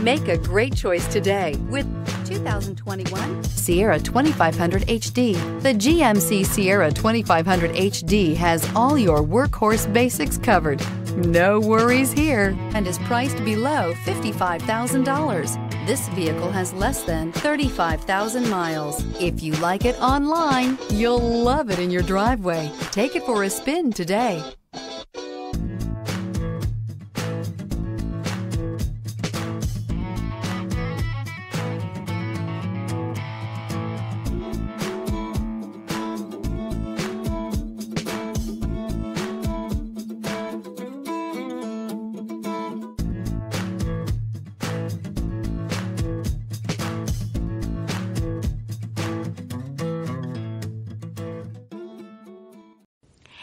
Make a great choice today with 2021 Sierra 2500 HD. The GMC Sierra 2500 HD has all your workhorse basics covered. No worries here and is priced below $55,000. This vehicle has less than 35,000 miles. If you like it online, you'll love it in your driveway. Take it for a spin today.